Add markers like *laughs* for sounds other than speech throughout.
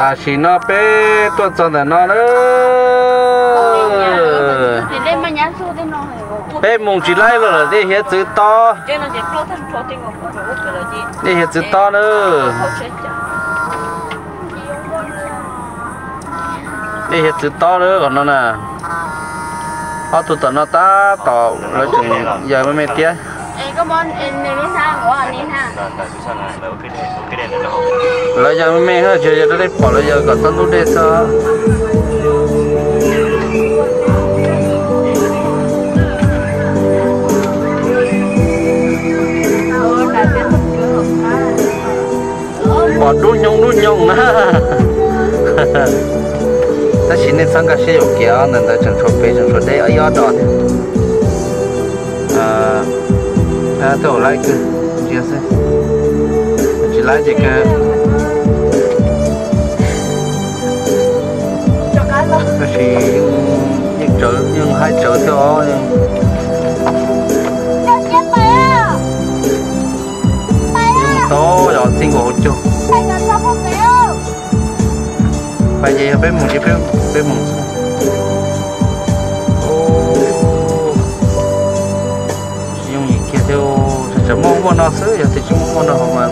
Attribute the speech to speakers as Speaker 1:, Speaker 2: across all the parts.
Speaker 1: ta chỉ nó bé tôi cho là nó nữa bé mùng chỉ lấy rồi đi hết chữ to đi hết chữ to nữa. Đi hết chữ to nữa còn nó nè. Họ tụt tận nó ta tỏ lấy chừng giờ mới mệt tiếc
Speaker 2: có em nếu đến thang của anh đến thang
Speaker 1: lấy giờ mệt hơn giờ giờ đây bỏ lấy giờ còn tao tu để sao bỏ đu nhông đu nhông nè *laughs* ta chỉ nên sang cái xe 有 kia nên ta chẳng cho bé chẳng cho đây ai ở đó à lại cái gì thế chỉ lại chỉ cái
Speaker 2: cho
Speaker 1: gì? Nhưng chở nhưng hai nhưng
Speaker 2: cho à. À.
Speaker 1: To rồi xin
Speaker 2: bé à
Speaker 1: bây giờ bé mùng chỉ bé bé mùng kia theo chỉ mong mong nó sửa giờ thì mong mong nó mà.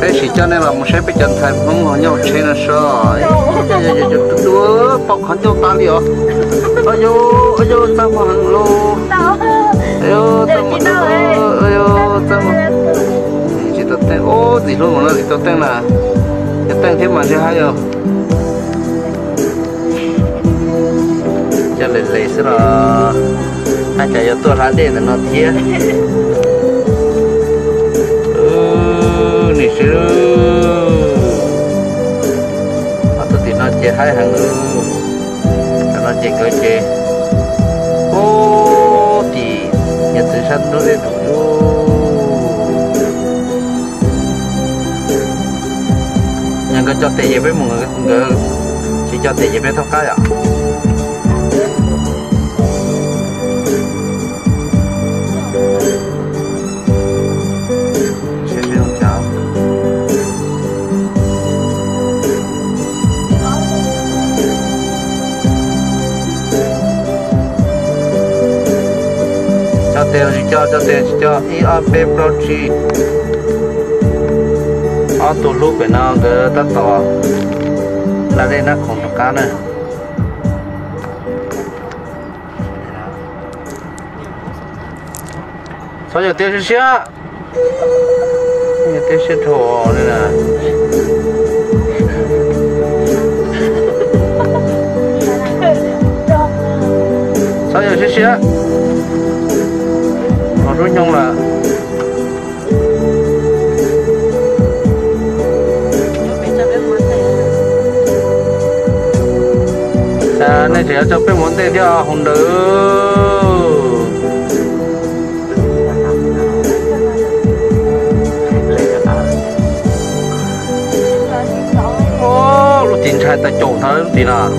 Speaker 1: Thế chỉ cho nên là một số bây giờ thầy không có nhau trên là sao giờ giờ giờ đua bọc hắn cho ta liệu ôi yo ôi yo sao mà hàng lô. Ôi yo sao mà ôi yo sao mà chỉ tao tên ô gì luôn mà nó gì tao tên là cái tên thế mà chưa hay rồi cho lên lấy sẽ là hai chạy cho tôi ra đây là nó thiệt ừ nị sư à tôi thì nó chơi hai hàng ừ cho nó chơi cơ chơi ô, thì nhật tự sân nó lên đủ vô. Nhưng cái cho tiền với mọi người chỉ cho tiền với thóc cái à? Cho cho tiền cho IAP a pro chi ở tụ lúc bên nào cái tất tỏ là đây nó không được cá nữa sao giờ tiền xe giờ tiêu xe thổ này nè sao giờ xe xe nói chung là à nên chỉ cho biết muốn tiền cho hồng nữ. Ô, lúc chín trai ta chỗ thôi, lúc
Speaker 2: nào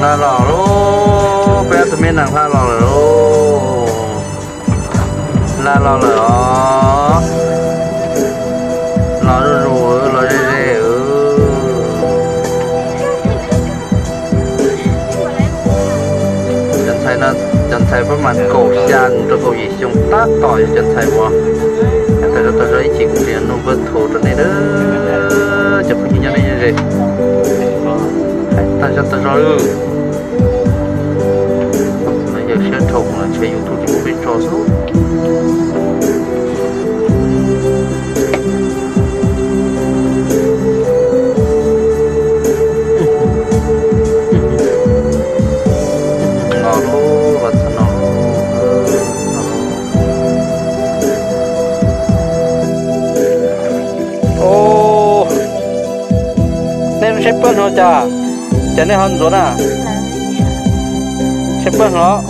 Speaker 2: là
Speaker 1: lò lô, bé tụi mình nàng tha lò lô. Là lò lò lò rồi lò rê ừ. chân thầy nó, chân với mặt cổ chan cho cổ gì xong tát tỏi chân thầy mà thầy cho tôi rồi chỉ cũng liền nó vượt thổ cho này đó. Chụp cái này như vậy cho nó ô nên sẽ bớt nó chả chén này hơn rồi nè chép bớt nó.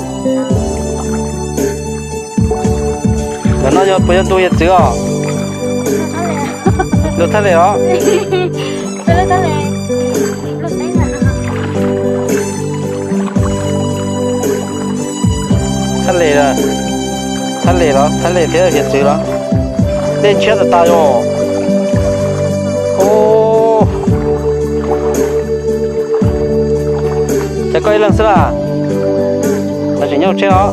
Speaker 1: Rồi nó cho bây giờ tôi chưa được thay lệ đó
Speaker 2: Tôi lên là
Speaker 1: thay lệ rồi thay lệ đó thay lệ thế là hiện sự đó nên chết là tao rồi. Chắc coi lần xưa à? Là chỉ nhau chơi đó.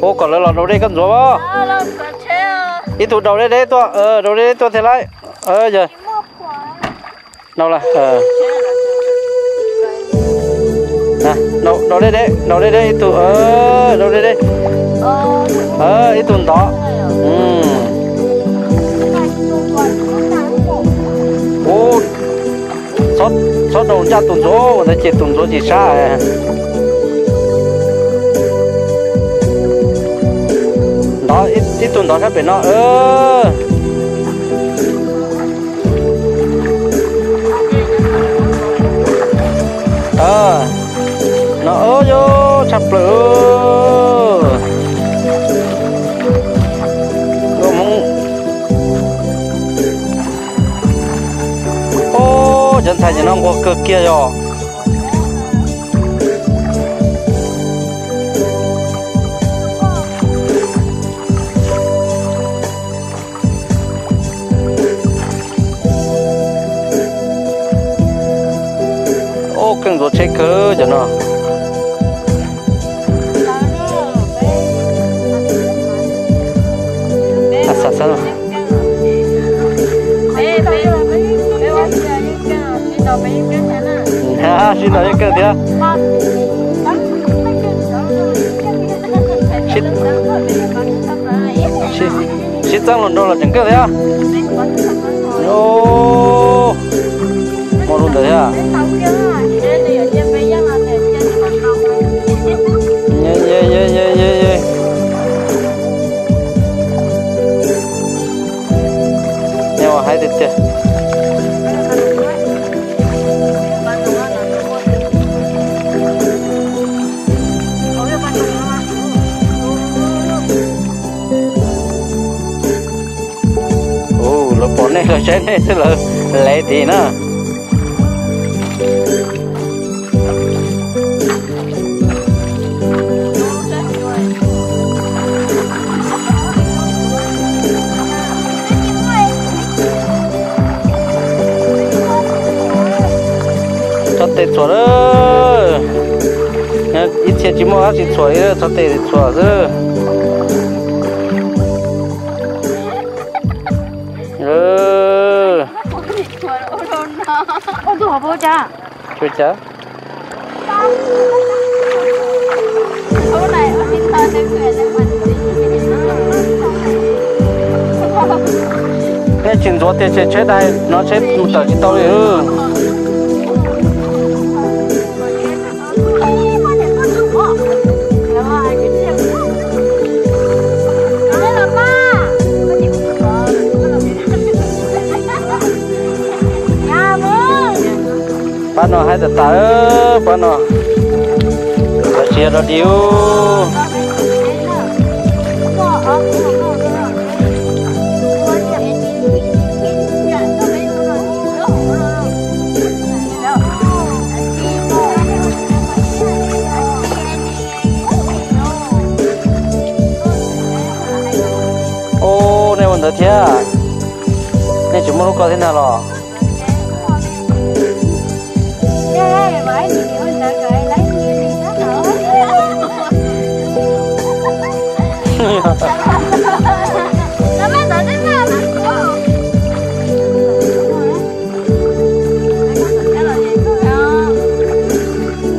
Speaker 1: Ô còn là lọt đầu đây cầm rồi không
Speaker 2: Đó, nó có treo.
Speaker 1: ít tụt đầu đây đấy tôi ờ đầu đây đấy. Tôi thế lại ờ giờ đâu là? Ờ. Nè đầu đầu đây đấy đầu đây đấy ờ đầu đây đấy
Speaker 2: Ờ,
Speaker 1: ờ ít tụt đó. Ừ. Ô. Sót sót đầu ra tụt số nó chỉ tụt số chỉ xa à. đó ít ít tụt đó sắp bị nó ờ ờ nó ớ vô chập lửa chân thành nó có cơ kia rồi. Ô cần rồi check cơ cho nó. Ha xin nói cái gì xin xin tăng lần đâu là chẳng cái gì à ô một lần đấy à? Yeah yeah yeah yeah yeah yeah hai tiết ồ *laughs* nó bỏ này là trái này sẽ là lệ thì nữa cho tê chùa đó ít tiền chỉ mua chỉ chùa đó cho tê chùa đó
Speaker 2: đang cười lên mặt
Speaker 1: cái chuyện chùa tết chơi chơi đây nó chơi một tờ chỉ tao đấy nó hay là ta bà nó nó chia nó điêu ô. Này mình được thế à này, chúng nó có thế nào rồi?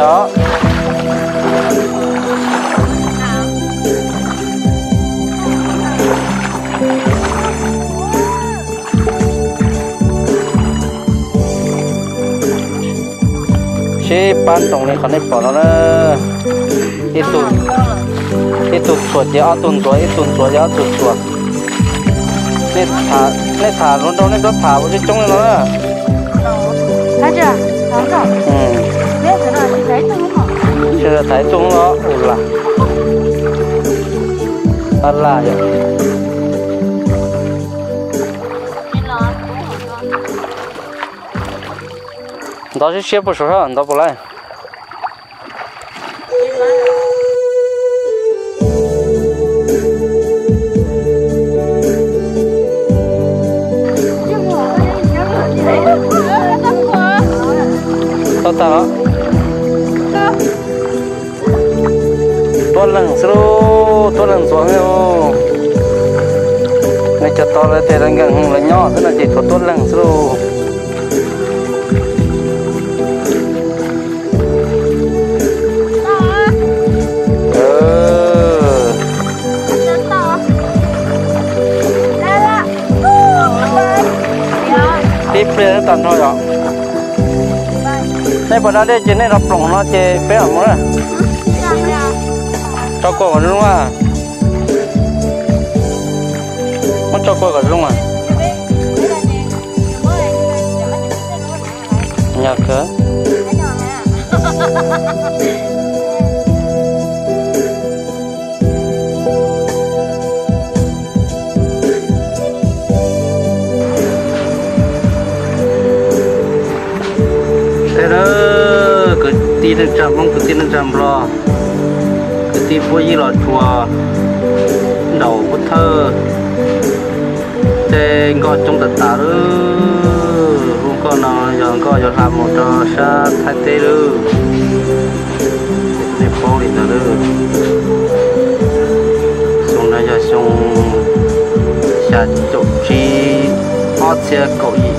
Speaker 1: เนชีปันตรงนี้เขาได้
Speaker 2: ป
Speaker 1: อ
Speaker 2: ดแล้วนะอีตุน
Speaker 1: อีตุนสวดเยอะตุนสวดอีตุนสวดเยอะตุนสวดนี่ถานี่ถาล้นตรงนี้ก็ถา
Speaker 2: ว่าจะ
Speaker 1: จ
Speaker 2: งเลยนะอา
Speaker 1: จารย์ถามก่อน 现在太重了，不啦，好辣呀。你到去先不说啥，你到不来。打了。tuôn lần sâu tuôn lần xuống nhau ngay cho to lên thì đang gần hùng là nhỏ thế là chỉ có tuôn lần sâu tiếp lên tận thôi đó đây bọn đó đây chỉ nên đọc lỏng nó chỉ bé ở mỗi cho cô vào luôn à? Con cho cô vào luôn à nhà cửa. Hãy subscribe cho kênh Ghiền Mì Gõ Để không? Bỏ lỡ những video hấp dẫn tin vui như là chùa đầu bút thơ. Thế có trong tật tạ rư không có nào dọn có dọn làm một trò sa thay tê rư. Để phố đi tờ rư. Xong này giờ xong xa chụp chi, hot xe cậu gì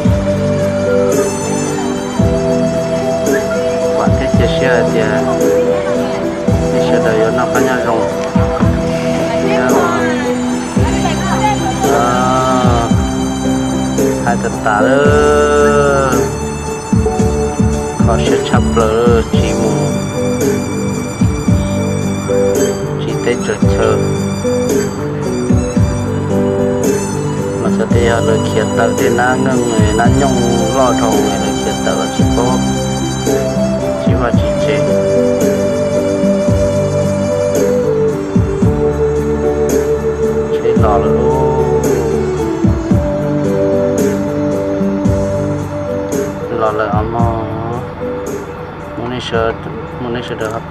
Speaker 1: quả thích chia sẻ thì thì hai tật tạ đó có sẽ chấp lỡ chỉ mù. Chỉ tết trở chờ mà sẽ thấy là khiết tờ thì nó ngưng người nó nhung lo thầu người là khiết tờ chỉ có chỉ mà chỉ chế chế lò là muốn đi sợ muốn đi sợ được hấp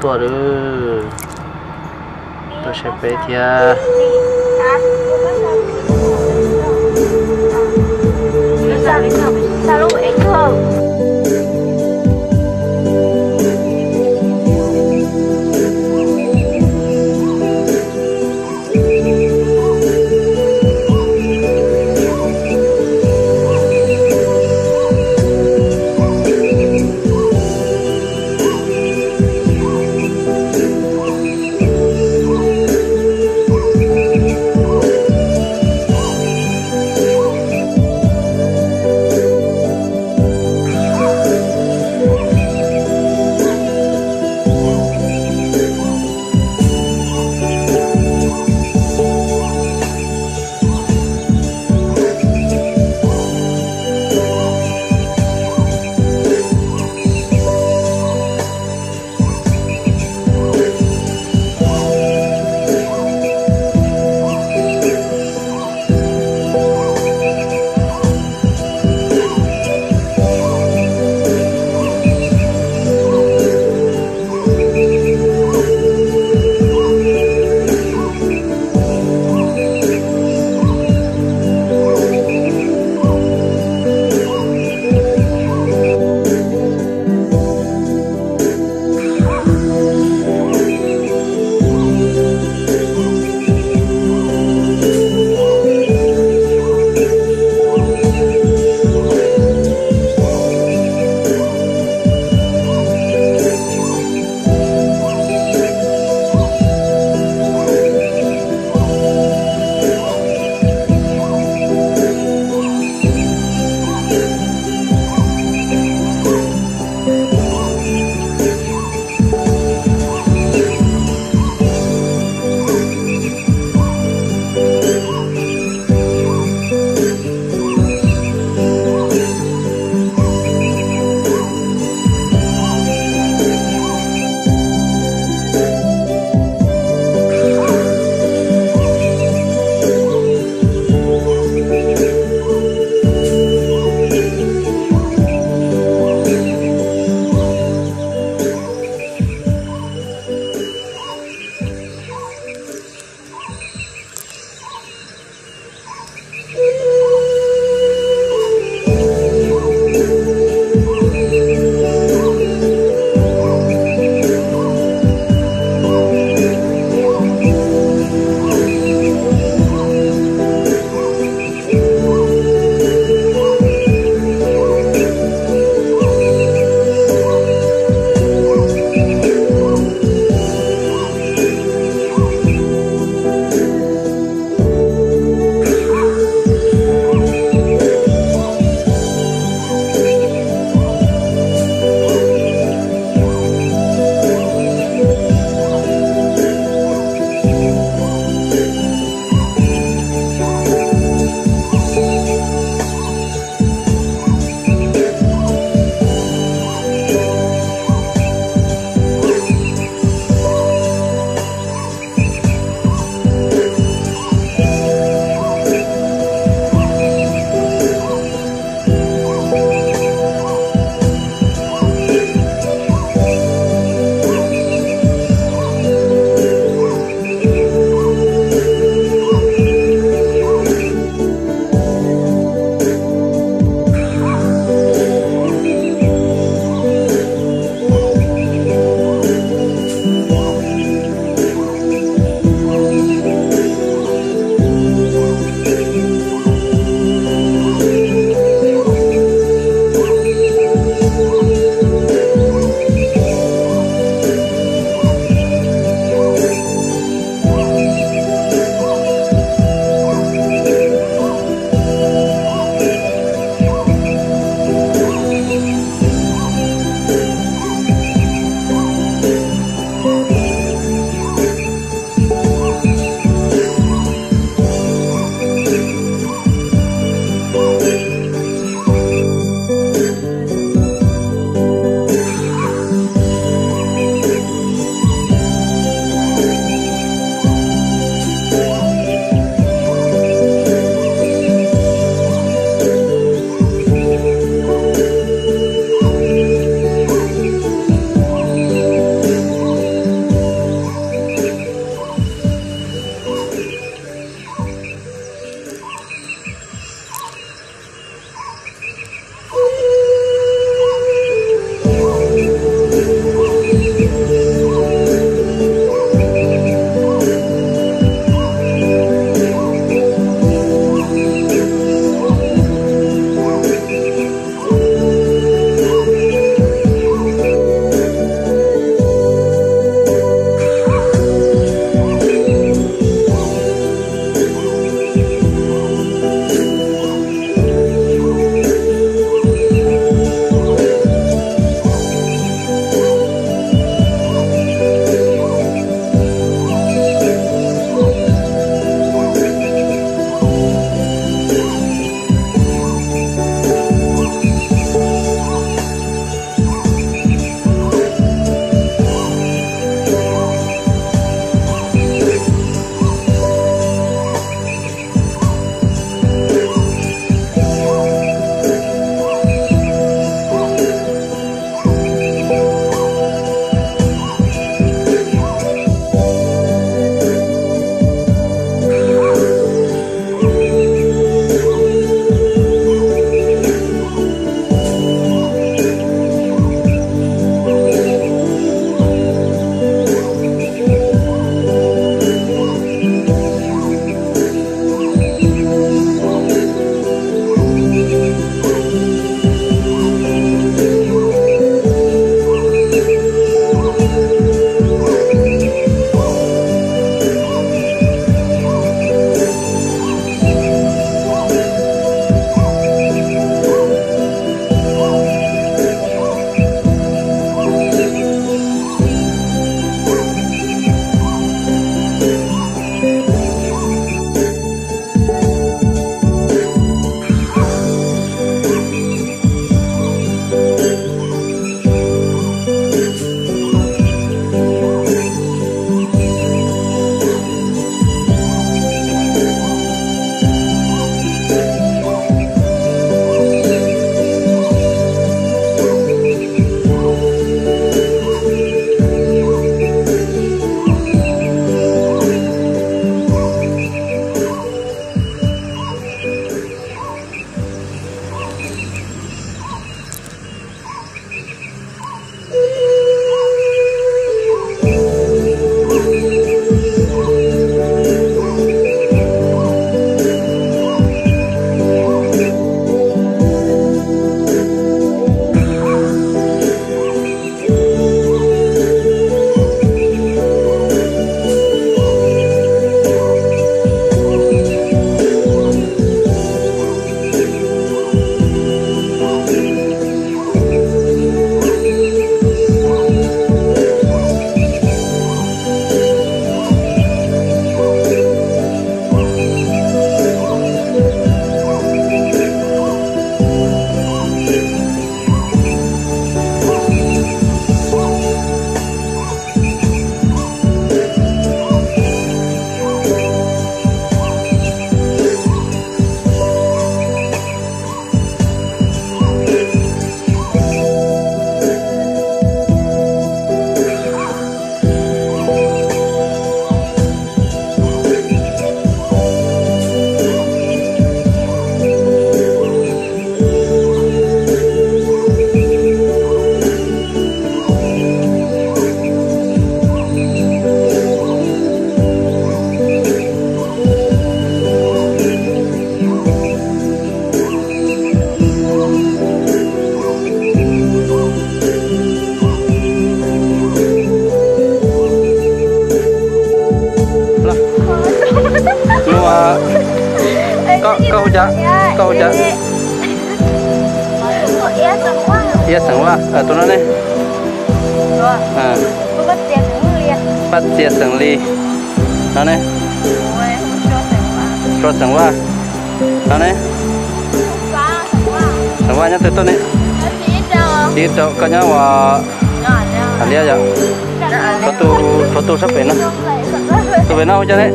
Speaker 1: tu sắp về nó.
Speaker 2: không phải sợ rất là
Speaker 1: Tu về nó cho đấy.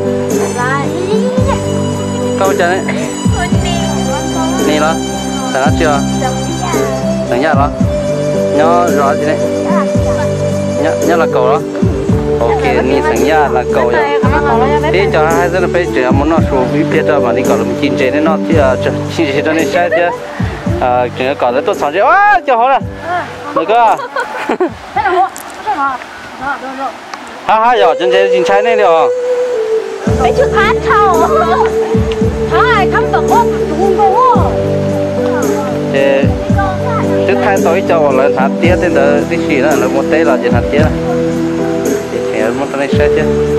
Speaker 2: lại
Speaker 1: Câu cho đấy.
Speaker 2: con đi con có
Speaker 1: Nì lo. Sang nó chưa?
Speaker 2: nhà
Speaker 1: lo. Nhớ rõ gì đấy. Nhớ nhớ là cầu đó. Ok, ni sang nhà là cầu rồi. thế cho hai dân phải chỉ muốn nó số bị biết ra mà đi còn chín chế nên nó thì à chín chế cho nên sai chứ. À chỉ có là tôi sáng chế à cho họ là được cơ
Speaker 2: thế thế rồi rồi rồi
Speaker 1: ha ha giờ chân chế chín trái này được
Speaker 2: mấy chữ hát thầu hai thăm tận hộ đúng không
Speaker 1: thì trước hai tối cho là hạt tía thì đỡ đi xí là một tay là chỉ hạt tía thì chỉ một tay sai chứ